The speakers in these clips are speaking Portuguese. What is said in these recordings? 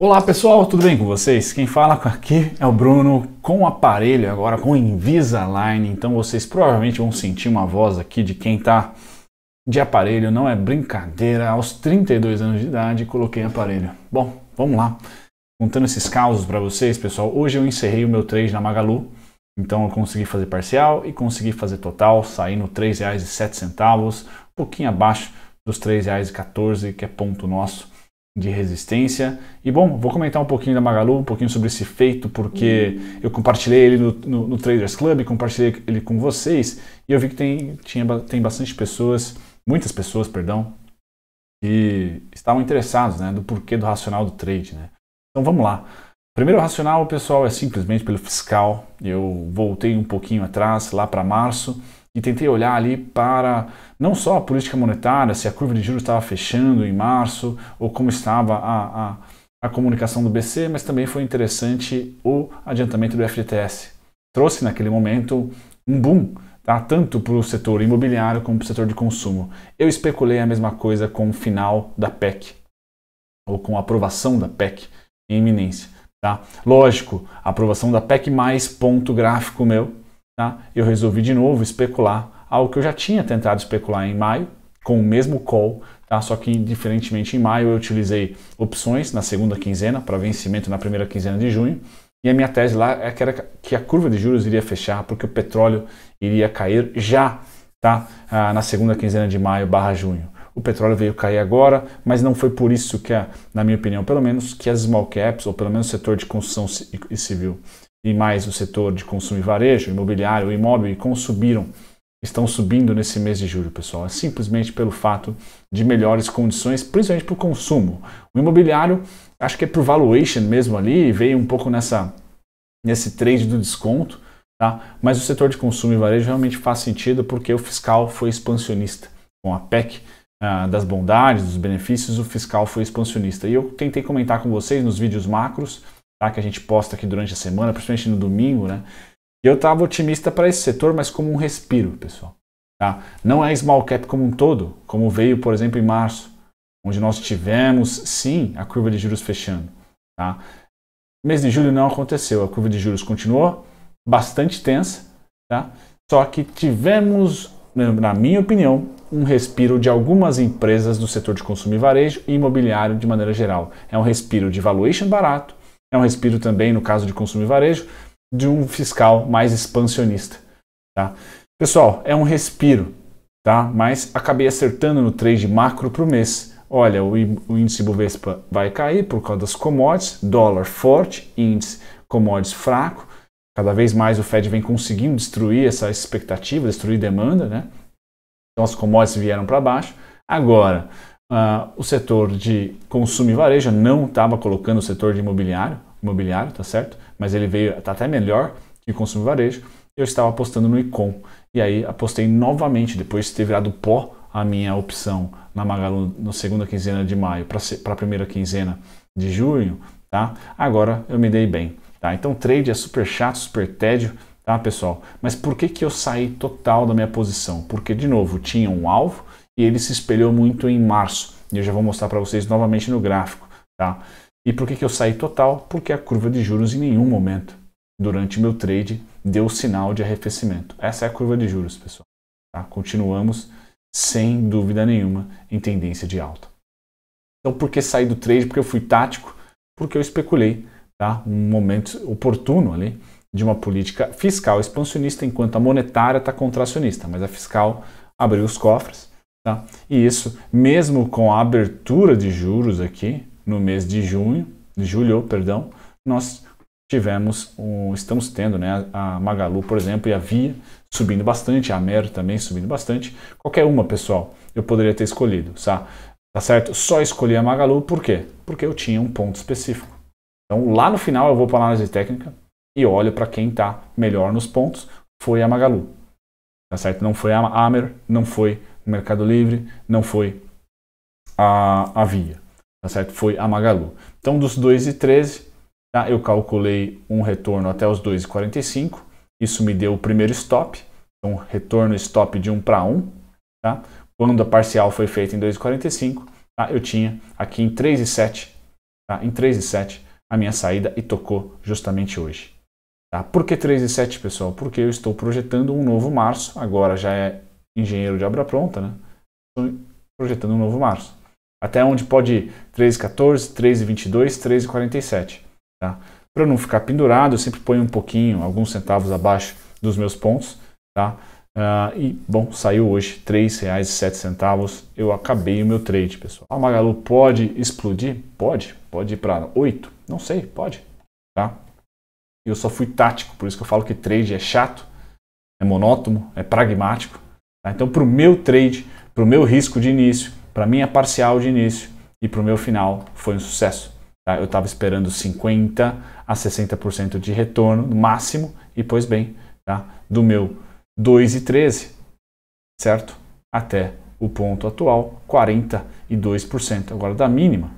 Olá pessoal, tudo bem com vocês? Quem fala aqui é o Bruno com aparelho agora com Invisalign. Então vocês provavelmente vão sentir uma voz aqui de quem está de aparelho, não é brincadeira. Aos 32 anos de idade coloquei aparelho. Bom, vamos lá. Contando esses causos para vocês, pessoal. Hoje eu encerrei o meu trade na Magalu. Então eu consegui fazer parcial e consegui fazer total, saindo R$ 3,07, um pouquinho abaixo dos R$ 3,14, que é ponto nosso de resistência. E bom, vou comentar um pouquinho da Magalu, um pouquinho sobre esse feito, porque eu compartilhei ele no, no, no, Traders Club, compartilhei ele com vocês, e eu vi que tem, tinha, tem bastante pessoas, muitas pessoas, perdão, que estavam interessados né, do porquê do racional do trade. Né? Então vamos lá. Primeiro racional, pessoal, é simplesmente pelo fiscal. Eu voltei um pouquinho atrás, lá para março, e tentei olhar ali para não só a política monetária, se a curva de juros estava fechando em março, ou como estava a, a, a comunicação do BC, mas também foi interessante o adiantamento do FGTS. Trouxe naquele momento um boom, tá? tanto para o setor imobiliário como para o setor de consumo. Eu especulei a mesma coisa com o final da PEC, ou com a aprovação da PEC em iminência. Tá? Lógico, aprovação da PEC mais ponto gráfico meu, tá? eu resolvi de novo especular algo que eu já tinha tentado especular em maio, com o mesmo call, tá? só que diferentemente em maio eu utilizei opções na segunda quinzena para vencimento na primeira quinzena de junho, e a minha tese lá é que, era que a curva de juros iria fechar porque o petróleo iria cair já tá? Ah, na segunda quinzena de maio barra junho. O petróleo veio cair agora, mas não foi por isso que, na minha opinião, pelo menos, que as small caps, ou pelo menos o setor de construção e civil, e mais o setor de consumo e varejo, imobiliário, imóvel, subiram estão subindo nesse mês de julho, pessoal. É simplesmente pelo fato de melhores condições, principalmente para o consumo. O imobiliário, acho que é por valuation mesmo ali, veio um pouco nessa, nesse trade do desconto, tá? mas o setor de consumo e varejo realmente faz sentido porque o fiscal foi expansionista. Com a PEC ah, das bondades, dos benefícios, o fiscal foi expansionista. E eu tentei comentar com vocês nos vídeos macros, tá? que a gente posta aqui durante a semana, principalmente no domingo, né? Eu estava otimista para esse setor, mas como um respiro, pessoal. Tá? Não é small cap como um todo, como veio, por exemplo, em março, onde nós tivemos, sim, a curva de juros fechando. Tá? Mês de julho não aconteceu, a curva de juros continuou bastante tensa, tá? só que tivemos, na minha opinião, um respiro de algumas empresas do setor de consumo e varejo e imobiliário de maneira geral. É um respiro de valuation barato, é um respiro também, no caso de consumo e varejo, de um fiscal mais expansionista. Tá? Pessoal, é um respiro, tá? mas acabei acertando no trade macro para o mês. Olha, o, índice Bovespa vai cair por causa das commodities, dólar forte, índice commodities fraco. Cada vez mais o Fed vem conseguindo destruir essa expectativa, destruir demanda, né? Então as commodities vieram para baixo. Agora, uh, o setor de consumo e varejo não estava colocando o setor de imobiliário, imobiliário, tá certo? Mas ele veio, tá até melhor que consumo varejo. Eu estava apostando no Icom. E aí apostei novamente, depois de ter virado pó a minha opção na Magalu na segunda quinzena de maio para a primeira quinzena de junho, tá? Agora eu me dei bem, tá? Então trade é super chato, super tédio, tá, pessoal? Mas por que que eu saí total da minha posição? Porque de novo, tinha um alvo e ele se espelhou muito em março. E eu já vou mostrar para vocês novamente no gráfico, tá? E por que, que eu saí total? Porque a curva de juros em nenhum momento durante meu trade deu sinal de arrefecimento. Essa é a curva de juros, pessoal. Tá? Continuamos sem dúvida nenhuma em tendência de alta. Então, por que saí do trade? Porque eu fui tático, porque eu especulei tá? um momento oportuno ali de uma política fiscal expansionista, enquanto a monetária está contracionista, mas a fiscal abriu os cofres. Tá? E isso, mesmo com a abertura de juros aqui, no mês de junho, de julho, perdão, nós tivemos, um, estamos tendo né, a Magalu, por exemplo, e a Via subindo bastante, a Mero também subindo bastante. Qualquer uma, pessoal, eu poderia ter escolhido, tá? Tá certo? Só escolhi a Magalu, por quê? Porque eu tinha um ponto específico. Então, lá no final, eu vou para análise técnica e olho para quem está melhor nos pontos. Foi a Magalu. Tá certo? Não foi a Amer, não foi o Mercado Livre, não foi a, a Via tá certo? Foi a Magalu. Então, dos 2,13, tá? eu calculei um retorno até os 2,45. Isso me deu o primeiro stop. Então, retorno stop de 1 para 1. Tá? Quando a parcial foi feita em 2,45, tá? eu tinha aqui em 3,7 tá? em 3,7 a minha saída e tocou justamente hoje. Tá? Por que 3,7 pessoal? Porque eu estou projetando um novo março, agora já é engenheiro de obra pronta, né? Estou projetando um novo março. Até onde pode ir 3,14, 3,22, 3,47. Tá? Para não ficar pendurado, eu sempre ponho um pouquinho, alguns centavos abaixo dos meus pontos. Tá? Uh, e, bom, saiu hoje R$ 3,07. Eu acabei o meu trade, pessoal. A Magalu pode explodir? Pode. Pode ir para 8? Não sei, pode. Tá? Eu só fui tático, por isso que eu falo que trade é chato, é monótono, é pragmático. Tá? Então, para o meu trade, para o meu risco de início, para a minha parcial de início e para o meu final, foi um sucesso. Tá? Eu estava esperando 50% a 60% de retorno no máximo, e pois bem, tá? do meu 2,13, certo? Até o ponto atual, 42%. Agora, da mínima,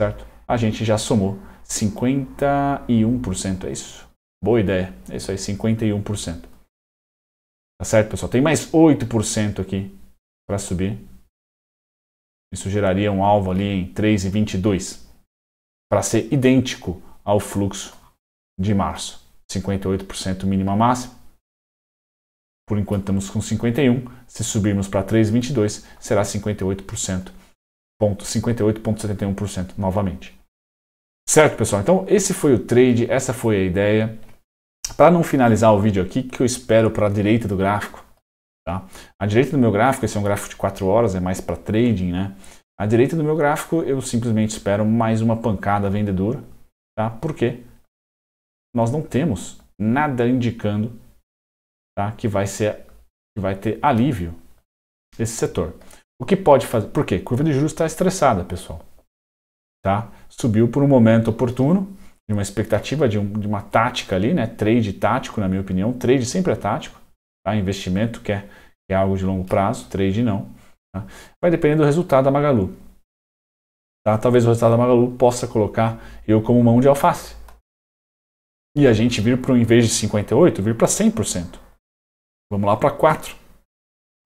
certo? A gente já somou 51%, é isso? Boa ideia, é isso aí, 51%. Tá certo, pessoal? Tem mais 8% aqui para subir. Isso geraria um alvo ali em 3,22 para ser idêntico ao fluxo de março. 58% mínima máxima. Por enquanto estamos com 51. Se subirmos para 3,22, será 58%. 58,71% novamente. Certo, pessoal? Então, esse foi o trade, essa foi a ideia. Para não finalizar o vídeo aqui, que eu espero para a direita do gráfico, tá? A direita do meu gráfico, esse é um gráfico de 4 horas, é mais para trading, né? A direita do meu gráfico, eu simplesmente espero mais uma pancada vendedora, tá? Por quê? Nós não temos nada indicando tá? que vai ser que vai ter alívio desse setor. O que pode fazer? Por quê? Curva de juros está estressada, pessoal. Tá? Subiu por um momento oportuno, de uma expectativa de, um, de, uma tática ali, né? Trade tático, na minha opinião. Trade sempre é tático. Tá? Investimento que é, que é algo de longo prazo, trade não. Tá? Vai depender do resultado da Magalu. Tá? Talvez o resultado da Magalu possa colocar eu como mão de alface. E a gente vir para, em vez de 58, vir para 100%. Vamos lá para 4.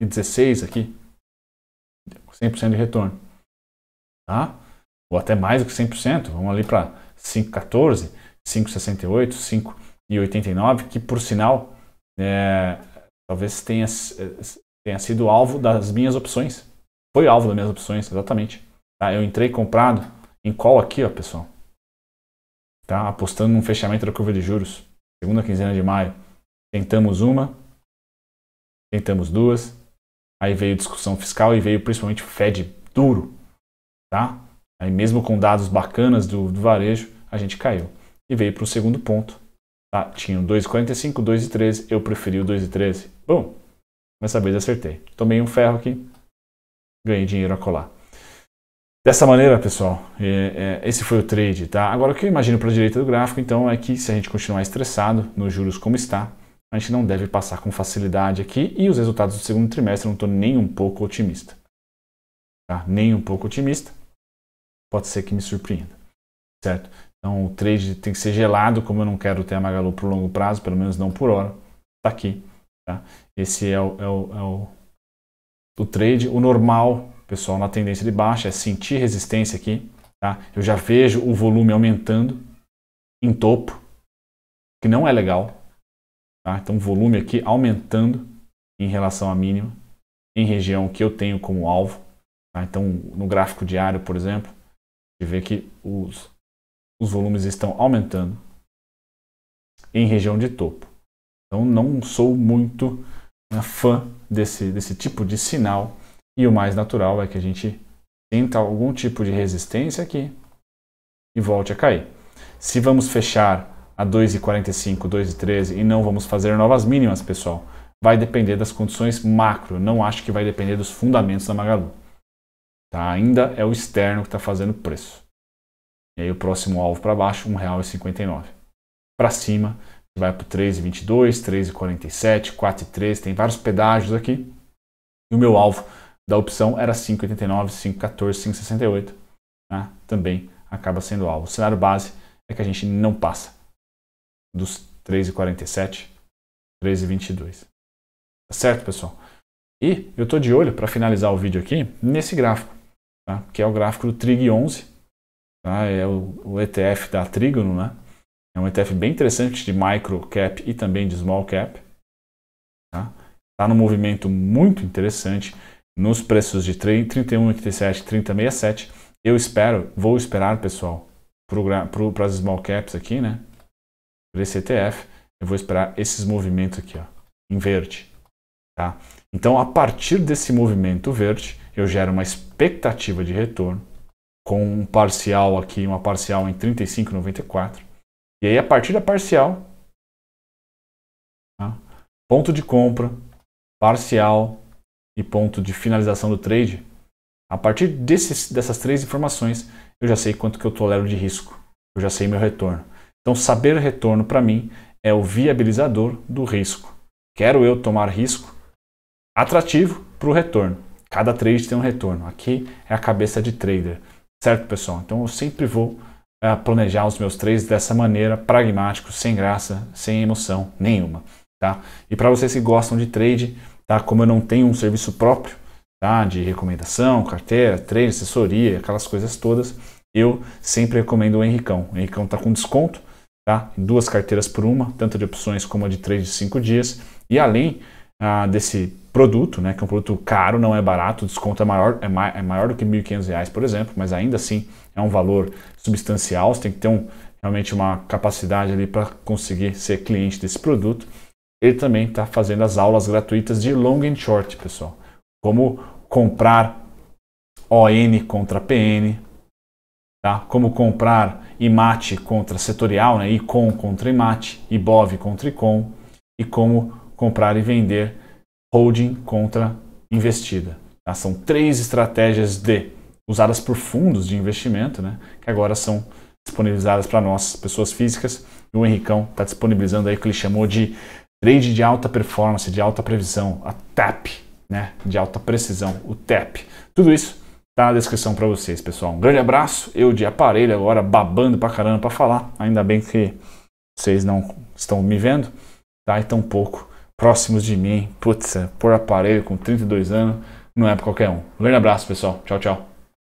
E 16 aqui. 100% de retorno. Tá? Ou até mais do que 100%. Vamos ali para 5,14, 5,68, 5,89, que por sinal é, talvez tenha tenha sido alvo das minhas opções. Foi alvo das minhas opções, exatamente. Tá? Eu entrei comprado em call aqui, ó, pessoal. Tá? Apostando no fechamento da curva de juros. Segunda quinzena de maio. Tentamos uma, tentamos duas. Aí veio discussão fiscal e veio principalmente o Fed duro. Tá? Aí mesmo com dados bacanas do, do varejo, a gente caiu. E veio para o segundo ponto. Tá? Tinha o 2,45, 2,13. Eu preferi o 2,13. Bom, Dessa vez acertei. Tomei um ferro aqui, ganhei dinheiro a colar. Dessa maneira, pessoal, é, é, esse foi o trade, tá? Agora, o que eu imagino para a direita do gráfico, então, é que se a gente continuar estressado nos juros como está, a gente não deve passar com facilidade aqui e os resultados do segundo trimestre não estou nem um pouco otimista. Tá? Nem um pouco otimista. Pode ser que me surpreenda, certo? Então, o trade tem que ser gelado, como eu não quero ter a Magalu por longo prazo, pelo menos não por hora. Tá aqui. Tá? Esse é o, é o, é o, o trade. O normal, pessoal, na tendência de baixa é sentir resistência aqui. Tá? Eu já vejo o volume aumentando em topo, que não é legal. Tá? Então, volume aqui aumentando em relação à mínima, em região que eu tenho como alvo. Tá? Então, no gráfico diário, por exemplo, você vê que os, os volumes estão aumentando em região de topo. Então não sou muito né, fã desse, desse tipo de sinal e o mais natural é que a gente tenta algum tipo de resistência aqui e volte a cair. Se vamos fechar a 2,45, 2,13 e não vamos fazer novas mínimas, pessoal, vai depender das condições macro. Não acho que vai depender dos fundamentos da Magalu. Tá? Ainda é o externo que está fazendo preço. E aí o próximo alvo para baixo, R$ 1,59. Para cima, vai para o 3,22, 3,47, 4,13, tem vários pedágios aqui. E o meu alvo da opção era 5,89, 5,14, 5,68. Né? Também acaba sendo alvo. O cenário base é que a gente não passa dos 3,47, 3,22. Tá certo, pessoal? E eu estou de olho para finalizar o vídeo aqui nesse gráfico, tá? que é o gráfico do TRIG 11, tá? é o, o, ETF da Trígono, né? É um ETF bem interessante de micro cap e também de small cap. Tá, tá no movimento muito interessante nos preços de 31,87, 30,67. Eu espero, vou esperar, pessoal, para as small caps aqui, né? Para esse ETF, eu vou esperar esses movimentos aqui, ó, em verde. Tá? Então, a partir desse movimento verde, eu gero uma expectativa de retorno com um parcial aqui, uma parcial em 35,94. E aí, a partir da parcial, tá? ponto de compra, parcial e ponto de finalização do trade, a partir desses, dessas três informações, eu já sei quanto que eu tolero de risco, eu já sei meu retorno. Então, saber retorno para mim é o viabilizador do risco. Quero eu tomar risco atrativo para o retorno. Cada trade tem um retorno. Aqui é a cabeça de trader, certo, pessoal? Então, eu sempre vou uh, planejar os meus trades dessa maneira, pragmático, sem graça, sem emoção nenhuma, tá? E para vocês que gostam de trade, tá? Como eu não tenho um serviço próprio, tá? De recomendação, carteira, trade, assessoria, aquelas coisas todas, eu sempre recomendo o Henricão. O Henricão está com desconto, tá? Duas carteiras por uma, tanto de opções como de trade de 5 dias. E além ah, desse produto, né, que é um produto caro, não é barato, o desconto é maior, é, ma é maior do que R$ 1.500, por exemplo, mas ainda assim é um valor substancial, você tem que ter um, realmente uma capacidade ali para conseguir ser cliente desse produto. Ele também está fazendo as aulas gratuitas de long and short, pessoal. Como comprar ON contra PN, Tá? Como comprar IMAT contra setorial, né? ICOM contra IMAT, IBOV contra ICOM, e como comprar e vender holding contra investida. Tá? São três estratégias de usadas por fundos de investimento, né? que agora são disponibilizadas para nós, pessoas físicas. E o Henricão está disponibilizando aí o que ele chamou de trade de alta performance, de alta previsão, a TAP, né? de alta precisão, o TAP. Tudo isso Tá na descrição para vocês, pessoal. Um grande abraço. Eu de aparelho agora, babando pra caramba para falar. Ainda bem que vocês não estão me vendo, tá? E tão pouco próximos de mim. Putz, por aparelho com 32 anos não é para qualquer um. Um grande abraço, pessoal. Tchau, tchau.